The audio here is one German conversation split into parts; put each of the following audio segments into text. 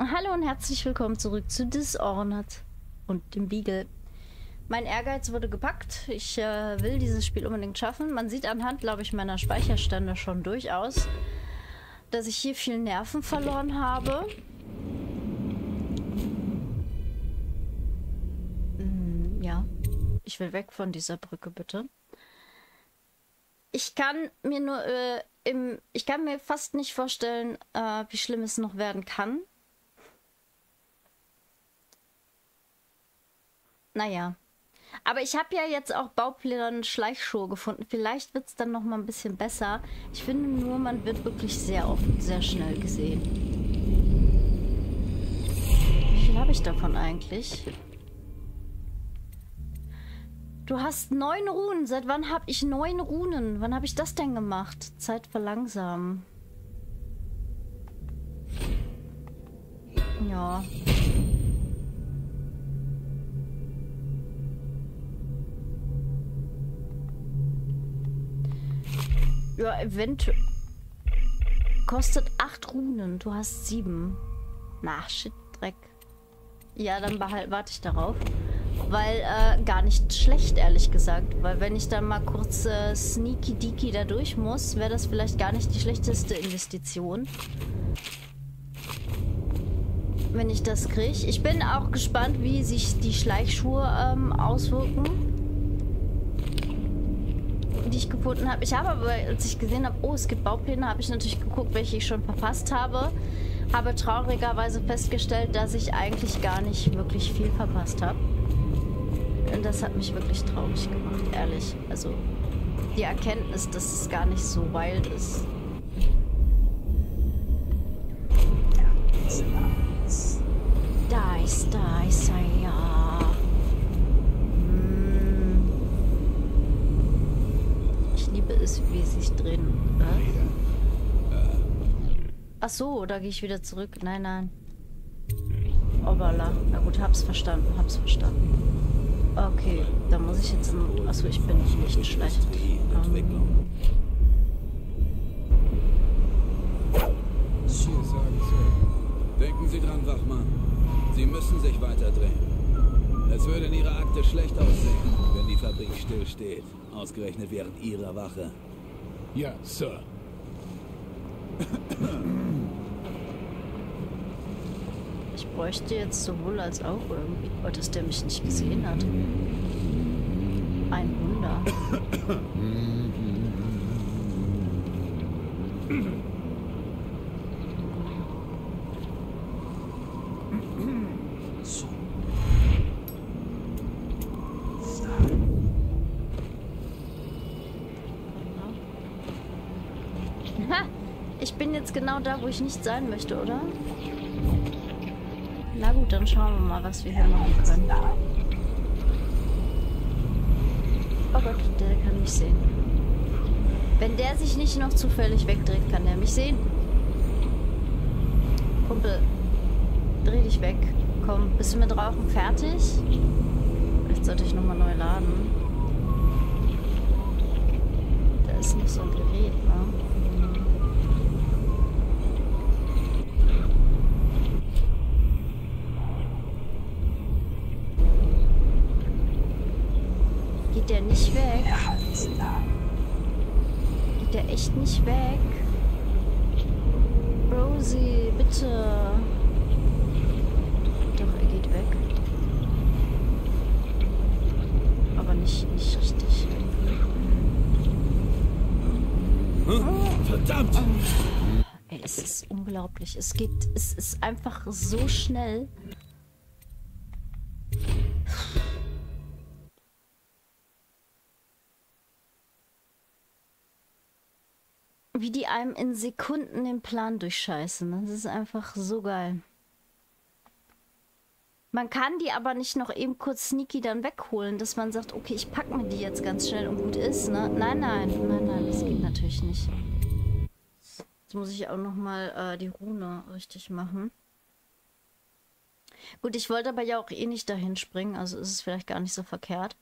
Hallo und herzlich willkommen zurück zu Dishonored und dem Beagle. Mein Ehrgeiz wurde gepackt. Ich äh, will dieses Spiel unbedingt schaffen. Man sieht anhand, glaube ich, meiner Speicherstände schon durchaus, dass ich hier viel Nerven verloren habe. Hm, ja, ich will weg von dieser Brücke, bitte. Ich kann mir nur äh, im, ich kann mir fast nicht vorstellen, äh, wie schlimm es noch werden kann. Naja. Aber ich habe ja jetzt auch Baupläne und Schleichschuhe gefunden. Vielleicht wird es dann noch mal ein bisschen besser. Ich finde nur, man wird wirklich sehr oft, sehr schnell gesehen. Wie viel habe ich davon eigentlich? Du hast neun Runen. Seit wann habe ich neun Runen? Wann habe ich das denn gemacht? Zeit verlangsamen. Ja. Ja, eventuell. Kostet acht Runen. Du hast sieben. Na, shit, Dreck. Ja, dann warte ich darauf. Weil, äh, gar nicht schlecht, ehrlich gesagt. Weil wenn ich dann mal kurz äh, sneaky deaky da durch muss, wäre das vielleicht gar nicht die schlechteste Investition. Wenn ich das kriege. Ich bin auch gespannt, wie sich die Schleichschuhe ähm, auswirken die ich gefunden habe. Ich habe aber, als ich gesehen habe, oh, es gibt Baupläne, habe ich natürlich geguckt, welche ich schon verpasst habe. Habe traurigerweise festgestellt, dass ich eigentlich gar nicht wirklich viel verpasst habe. Und das hat mich wirklich traurig gemacht, ehrlich. Also die Erkenntnis, dass es gar nicht so wild ist. Dice, dice, ja. Hm. Ich liebe es, wie es sich drehen. Ach so, da gehe ich wieder zurück. Nein, nein. Obala. Na gut, hab's verstanden, hab's verstanden. Okay, da muss ich jetzt im... Achso, ich bin nicht schlecht. Ähm. Denken Sie dran, Wachmann. Sie müssen sich weiterdrehen. Es würde in Ihrer Akte schlecht aussehen, wenn die Fabrik stillsteht. Ausgerechnet während Ihrer Wache. Ja, Sir. Ich bräuchte jetzt sowohl als auch irgendwie. Oh, dass der mich nicht gesehen hat. Ein Wunder. Ich bin jetzt genau da, wo ich nicht sein möchte, oder? Na gut, dann schauen wir mal, was wir hier machen können. Oh Gott, der kann mich sehen. Wenn der sich nicht noch zufällig wegdreht, kann der mich sehen. Kumpel, dreh dich weg. Komm, bist du mit Rauchen fertig? Vielleicht sollte ich nochmal neu laden. Da ist nicht so ein Gerät, ne? Geht der nicht weg? Geht der echt nicht weg? Rosie, bitte. Doch, er geht weg. Aber nicht, nicht richtig. Verdammt! Ey, es ist unglaublich. Es geht, es ist einfach so schnell. Wie die einem in Sekunden den Plan durchscheißen. Das ist einfach so geil. Man kann die aber nicht noch eben kurz sneaky dann wegholen, dass man sagt, okay, ich pack mir die jetzt ganz schnell und gut ist, ne? Nein, nein, nein, nein, das geht natürlich nicht. Jetzt muss ich auch nochmal äh, die Rune richtig machen. Gut, ich wollte aber ja auch eh nicht dahin springen, also ist es vielleicht gar nicht so verkehrt.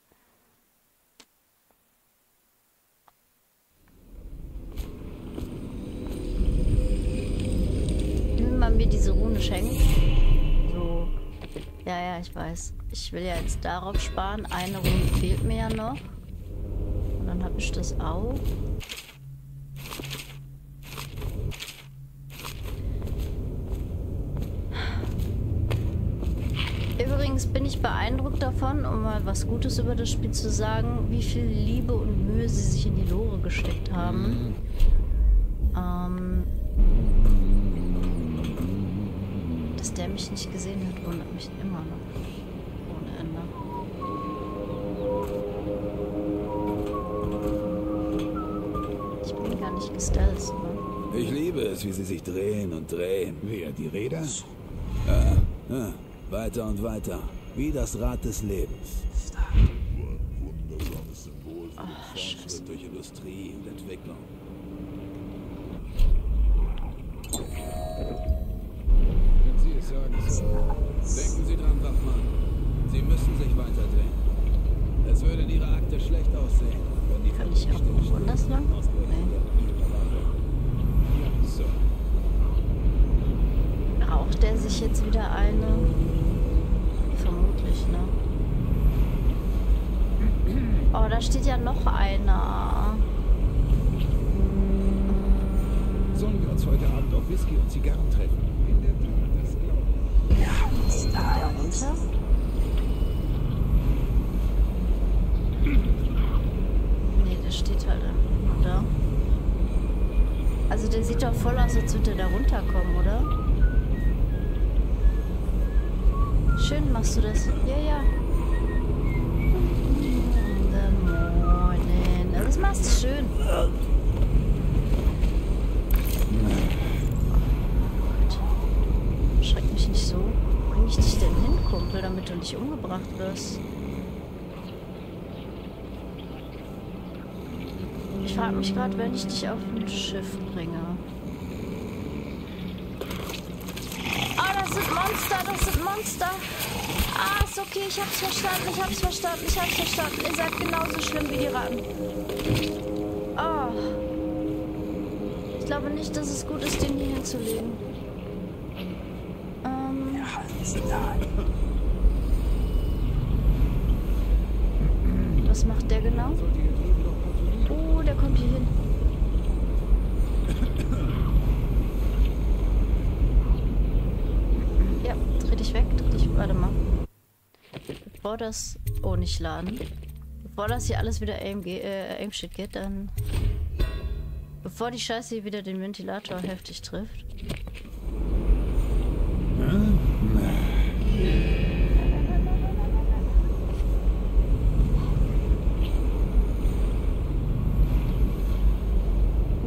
Ich weiß. Ich will ja jetzt darauf sparen. Eine Rune fehlt mir ja noch. Und dann habe ich das auch. Übrigens bin ich beeindruckt davon, um mal was Gutes über das Spiel zu sagen, wie viel Liebe und Mühe sie sich in die Lore gesteckt haben. Ähm, dass der mich nicht gesehen hat, wundert mich immer noch. Ohne Ende. Ich bin gar nicht gestellt, ne? Ich liebe es, wie sie sich drehen und drehen. Wer, die Räder? Ja, ja, weiter und weiter. Wie das Rad des Lebens. Sich jetzt wieder eine? Vermutlich, ne? Oh, da steht ja noch einer. Sollen wir uns heute Abend auf Whisky und Zigarren treffen? In der Tat, das glaube ich. Ist da der runter? Nee, der steht halt einfach nur da. Also der sieht doch voll aus, als würde der da runterkommen, oder? Schön machst du das. Ja, ja. In the. Das machst du schön. Gott. Schreck mich nicht so. Bring ich dich denn hin, Kumpel, damit du nicht umgebracht wirst? Ich frage mich gerade, wenn ich dich auf ein Schiff bringe. Ah, das sind Monster, das sind Monster. Ah, ist okay, ich hab's verstanden, ich hab's verstanden, ich hab's verstanden. Ihr seid genauso schlimm wie die Ratten. Ah. Ich glaube nicht, dass es gut ist, den hier hinzulegen. Ähm. Was macht der genau? Oh, der kommt hier hin. Ja, dreh dich weg, dreh dich. Warte mal. Bevor das. Oh, nicht laden. Bevor das hier alles wieder aim, äh, aim shit geht, dann. Bevor die Scheiße hier wieder den Ventilator heftig trifft.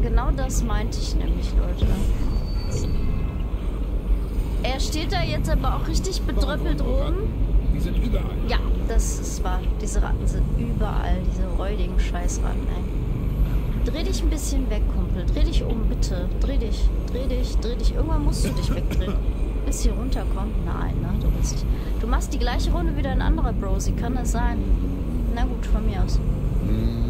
Genau das meinte ich nämlich, Leute. Er steht da jetzt aber auch richtig bedröppelt rum. Die sind überall. Ja, das ist wahr. Diese Ratten sind überall, diese räudigen Scheißratten, ey. Dreh dich ein bisschen weg, Kumpel. Dreh dich um, bitte. Dreh dich, dreh dich, dreh dich. Irgendwann musst du dich wegdrehen. Bis hier runterkommt? Nein, ne? Du willst nicht. Du machst die gleiche Runde wie dein anderer Brosi. Kann das sein? Na gut, von mir aus. Ich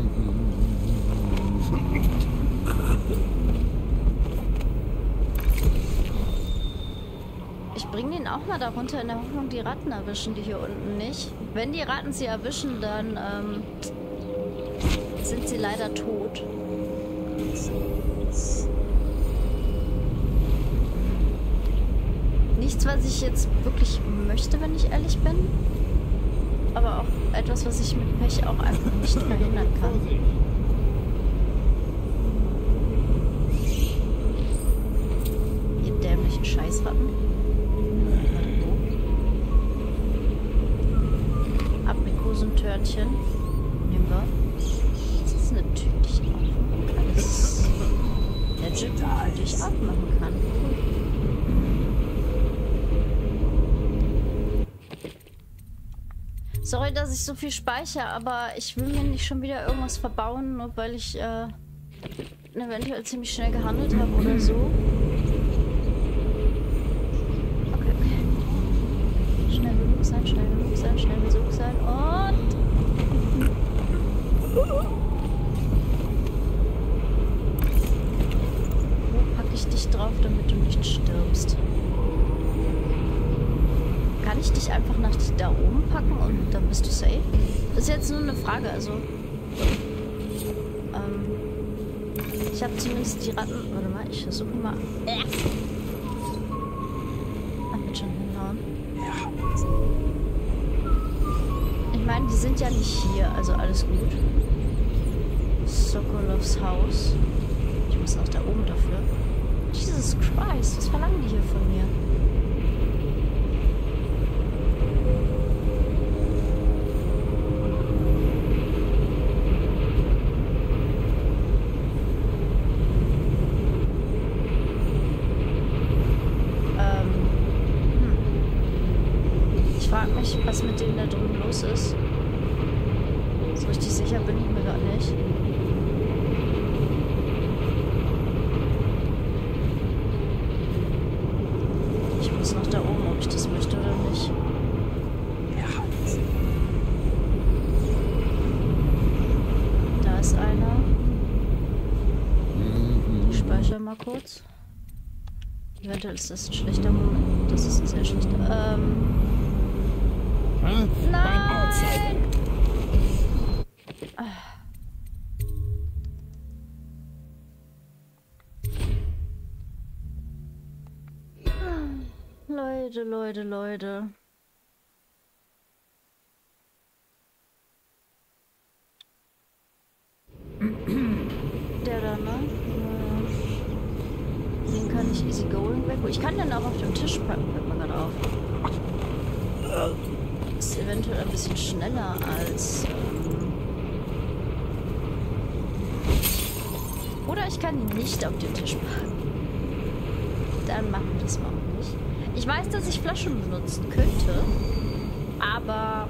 mal darunter in der Hoffnung, die Ratten erwischen die hier unten nicht. Wenn die Ratten sie erwischen, dann ähm, sind sie leider tot. Nichts, was ich jetzt wirklich möchte, wenn ich ehrlich bin. Aber auch etwas, was ich mit Pech auch einfach nicht verhindern kann. Ihr dämlichen Scheißratten. Aprikosentörnchen. Nehmen wir. Das ist natürlich auch alles legit, die ich abmachen kann. Sorry, dass ich so viel speichere, aber ich will mir nicht schon wieder irgendwas verbauen, nur weil ich äh, eventuell ziemlich schnell gehandelt habe oder so. Okay, okay. Schnell genug sein, schnell genug sein, schnell genug sein und. Wo packe ich dich drauf, damit du nicht stirbst? Dich einfach nach da oben packen und dann bist du safe? Das ist jetzt nur eine Frage, also. Ähm, ich habe zumindest die Ratten. Warte mal, ich versuche mal. Äh. Ach, wird schon hinhauen. Ich meine, die sind ja nicht hier, also alles gut. Sokolovs Haus. Ich muss nach da oben dafür. Jesus Christ, was verlangen die hier von mir? Ähm, hm. Ich frage mich, was mit denen da drüben los ist. So richtig sicher bin ich mir gerade nicht. Ich muss nach da oben, ob ich das möchte oder nicht. Da ist einer. Ich speichere mal kurz. Eventuell ist das ein schlechter Moment. Das ist ein sehr schlechter. Ähm. Nein! Leute, Leute, Leute. Der da, ne? Ja. Den kann ich easy going weg. Ich kann den auch auf dem Tisch packen, fällt mir gerade auf. Ist eventuell ein bisschen schneller als. Ähm Oder ich kann ihn nicht auf den Tisch packen. Dann machen wir das mal auch nicht. Ich weiß, dass ich Flaschen benutzen könnte. Aber.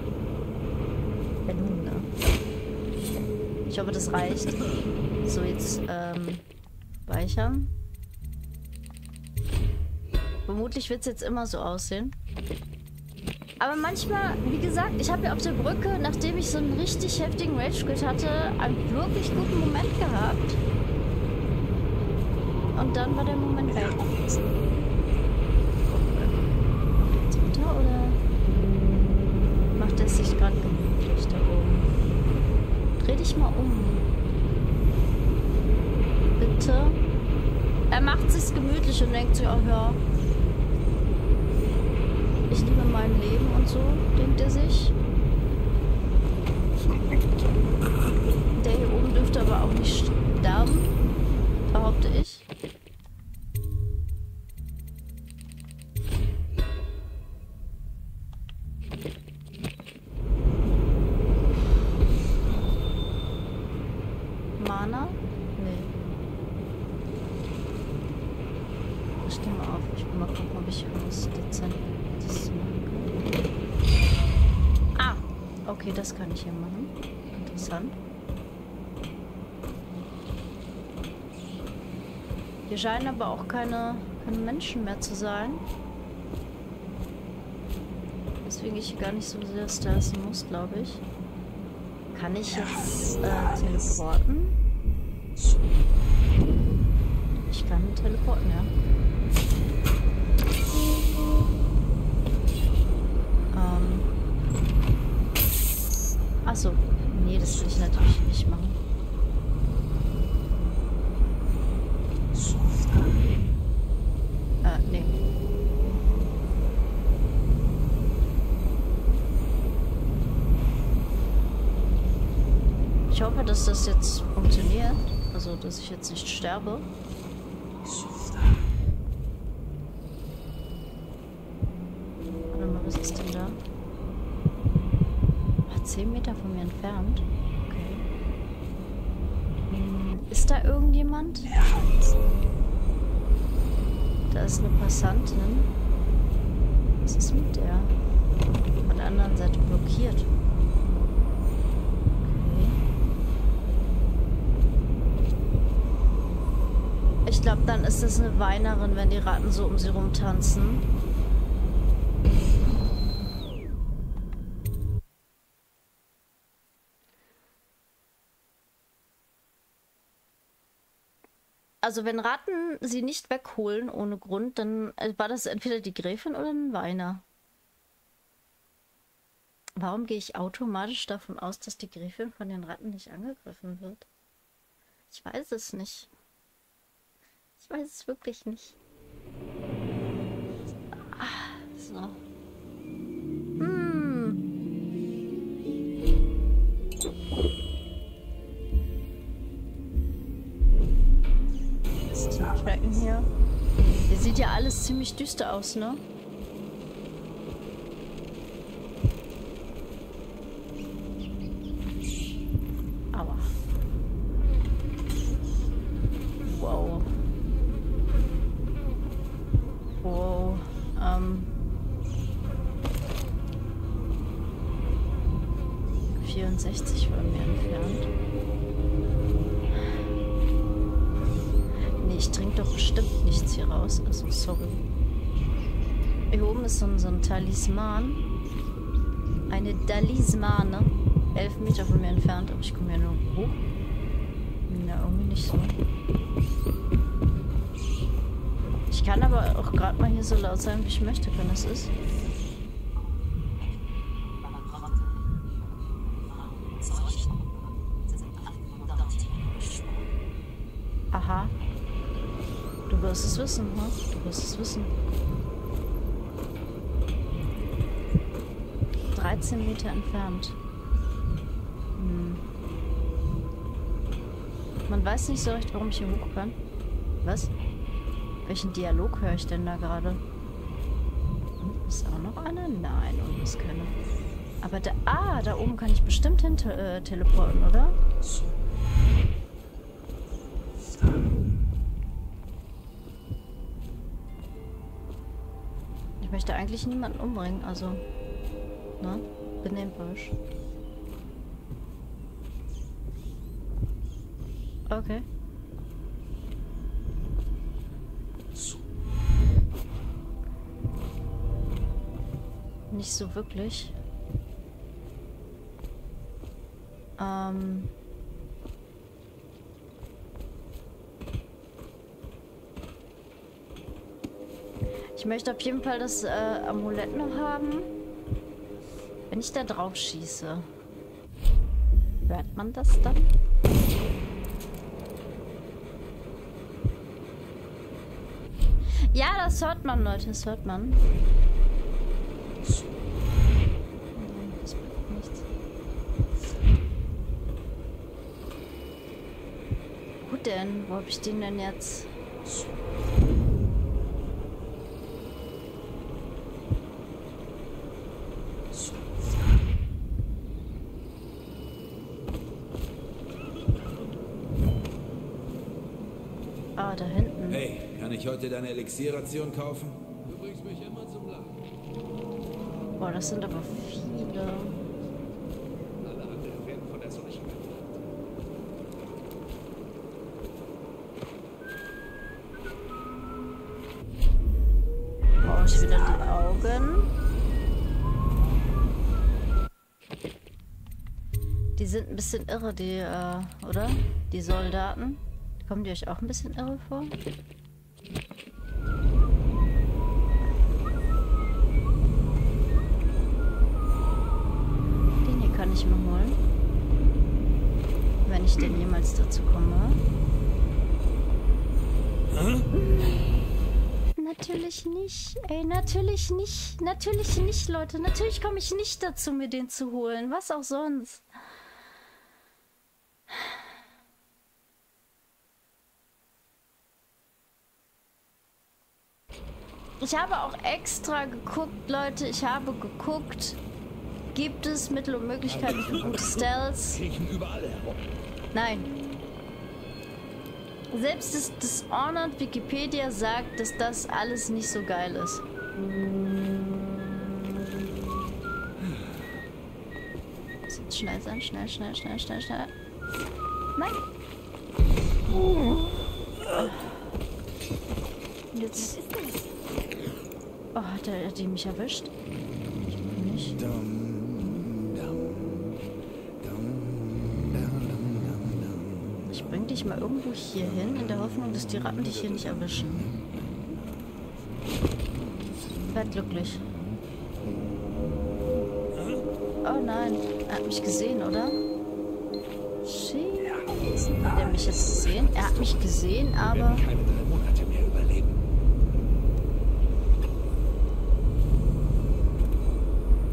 Ja, nun, ne? Ich hoffe, das reicht. So, jetzt ähm, speichern. Vermutlich wird es jetzt immer so aussehen. Aber manchmal, wie gesagt, ich habe ja auf der Brücke, nachdem ich so einen richtig heftigen Rage Quit hatte, einen wirklich guten Moment gehabt. Und dann war der Moment weg. Runter oder macht er sich gerade gemütlich da oben? Dreh dich mal um. Bitte. Er macht sich's gemütlich und denkt sich, oh ja, ich liebe mein Leben und so, denkt er sich. Der hier oben dürfte aber auch nicht sterben, behaupte ich. Mana? Nee. Ich geh mal auf. Ich will mal gucken, ob ich was Dezentes machen kann. Ah, okay, das kann ich hier machen. Interessant. Hier scheinen aber auch keine, keine Menschen mehr zu sein. Deswegen ich gar nicht so sehr stressen muss, glaube ich. Kann ich jetzt äh, teleporten? Ich kann teleporten, ja. Ähm. Achso. Nee, das will ich natürlich nicht machen. Äh, nee. Ich hoffe, dass das jetzt funktioniert. Also, dass ich jetzt nicht sterbe. Warte mal, was ist denn da? Ah, 10 Meter von mir entfernt. Okay. Hm, ist da irgendjemand? Da ist eine Passantin. Was ist mit der? Von der anderen Seite blockiert. Ich glaube, dann ist das eine Weinerin, wenn die Ratten so um sie rumtanzen. Also wenn Ratten sie nicht wegholen ohne Grund, dann äh, war das entweder die Gräfin oder ein Weiner. Warum gehe ich automatisch davon aus, dass die Gräfin von den Ratten nicht angegriffen wird? Ich weiß es nicht. Ich weiß es wirklich nicht. Ah, so. Hm. Was ist die Flecken hier? Hier sieht ja alles ziemlich düster aus, ne? Ähm. 64 von mir entfernt. Nee, ich trinke doch bestimmt nichts hier raus. Also, sorry. Hier oben ist so ein, Talisman. Eine Dalismane. Elf Meter von mir entfernt, aber ich komme ja nur hoch. Na, irgendwie nicht so. Kann aber auch gerade mal hier so laut sein, wie ich möchte, wenn es ist. Aha. Du wirst es wissen, ha? Du wirst es wissen. 13 Meter entfernt. Hm. Man weiß nicht so recht, warum ich hier hoch kann. Was? Welchen Dialog höre ich denn da gerade? Und ist auch noch einer? Nein, und ist keiner. Aber da. Ah, da oben kann ich bestimmt hin äh, teleporten, oder? Ich möchte eigentlich niemanden umbringen, also. Ne? Euch. Okay. Nicht so wirklich. Ähm. Ich möchte auf jeden Fall das äh, Amulett noch haben. Wenn ich da drauf schieße, hört man das dann? Ja, das hört man, Leute, das hört man. Nein, das bringt nichts. Wo denn? Wo habe ich den denn jetzt? Ah, da hinten. Hey, kann ich heute deine Elixierration kaufen? Du bringst mich immer zum Lachen. Boah, das sind aber viele. Ich wieder die Augen. Die sind ein bisschen irre, die, äh, oder? Die Soldaten. Kommen die euch auch ein bisschen irre vor? Den hier kann ich mir holen. Wenn ich denn jemals dazu komme. Natürlich nicht. Ey, natürlich nicht. Natürlich nicht, Leute. Natürlich komme ich nicht dazu, mir den zu holen. Was auch sonst. Ich habe auch extra geguckt, Leute. Ich habe geguckt, gibt es Mittel und Möglichkeiten für gute Stealths? Nein. Selbst das Dishonored Wikipedia sagt, dass das alles nicht so geil ist. Muss jetzt schnell sein, schnell, schnell, schnell, schnell, schnell. Nein. Jetzt. Oh, hat, er, hat die mich erwischt? Ich bin nicht. Dum, Ich bring dich mal irgendwo hier hin, in der Hoffnung, dass die Ratten dich hier nicht erwischen. Werd glücklich. Oh nein. Er hat mich gesehen, oder? Shit. Hat er mich jetzt gesehen? Er hat mich gesehen, aber... werden keine drei Monate mehr überleben.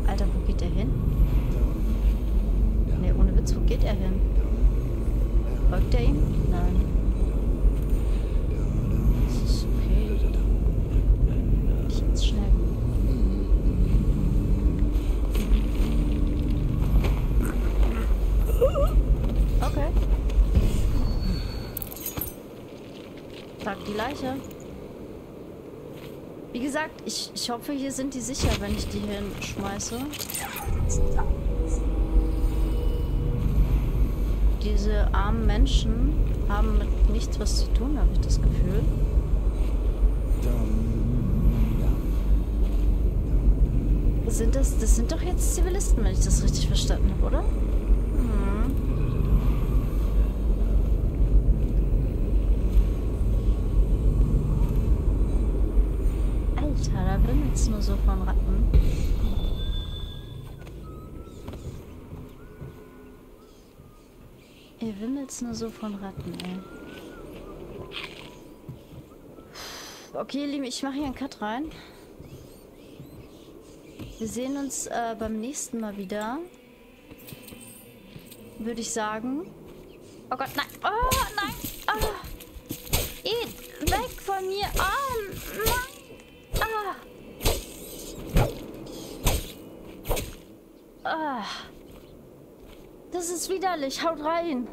Alter, wo geht er hin? Ne, ohne Witz, wo geht er hin? Folgt er ihm? Nein. Das ist okay. Ich jetzt schnell. Okay. Tag die Leiche. Wie gesagt, ich, ich hoffe, hier sind die sicher, wenn ich die hier schmeiße. Diese armen Menschen haben mit nichts was zu tun, habe ich das Gefühl. Sind das, das sind doch jetzt Zivilisten, wenn ich das richtig verstanden habe, oder? Hm. Alter, wimmelt's nur so von Ratten. Ihr wimmelt's nur so von Ratten, ey. Okay, ihr Lieben, ich mache hier einen Cut rein. Wir sehen uns äh, beim nächsten Mal wieder. Würde ich sagen. Oh Gott, nein. Oh, nein. Ah. Geht weg von mir. Oh, nein. Ah. Das ist widerlich. Haut rein.